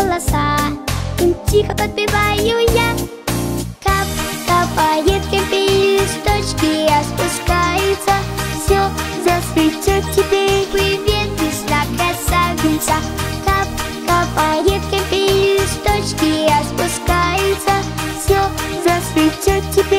голоса, им тихо подпеваю я. Кап, капает капель, листочки распускаются Все засветет теперь, привет, весна красавица. Кап, капает капель, листочки распускаются Все засветет теперь,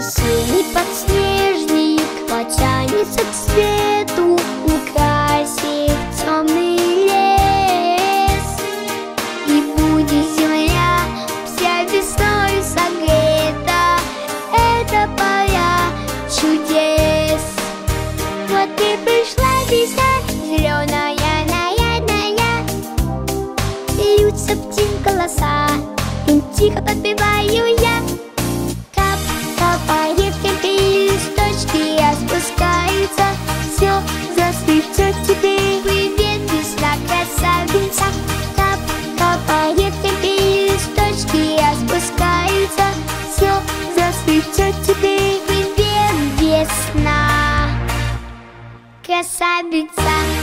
Весенний подснежник потянется к свету, украсит темный лес. И будет земля вся весной согрета, это пора чудес. Вот и пришла весна, зеленая, нарядная, Льются птин голоса, им тихо подпеваю я. Теперь, весна Красавица